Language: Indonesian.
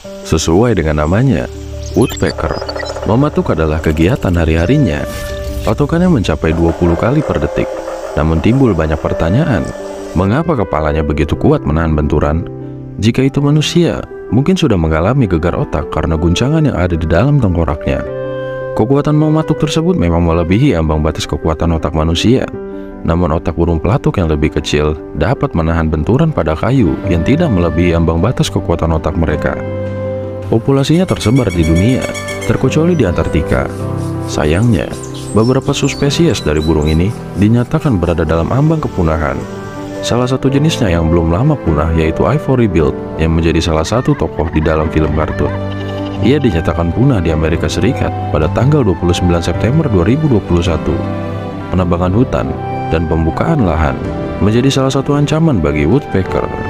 Sesuai dengan namanya, woodpecker, mematuk adalah kegiatan hari-harinya. Patokannya mencapai 20 kali per detik. Namun timbul banyak pertanyaan, mengapa kepalanya begitu kuat menahan benturan? Jika itu manusia, mungkin sudah mengalami gegar otak karena guncangan yang ada di dalam tengkoraknya. Kekuatan mematuk tersebut memang melebihi ambang batas kekuatan otak manusia. Namun otak burung pelatuk yang lebih kecil dapat menahan benturan pada kayu yang tidak melebihi ambang batas kekuatan otak mereka. Populasinya tersebar di dunia, terkecuali di Antartika. Sayangnya, beberapa subspesies dari burung ini dinyatakan berada dalam ambang kepunahan. Salah satu jenisnya yang belum lama punah yaitu Ivory Bill yang menjadi salah satu tokoh di dalam film kartun. Ia dinyatakan punah di Amerika Serikat pada tanggal 29 September 2021. Penambangan hutan dan pembukaan lahan menjadi salah satu ancaman bagi woodpecker.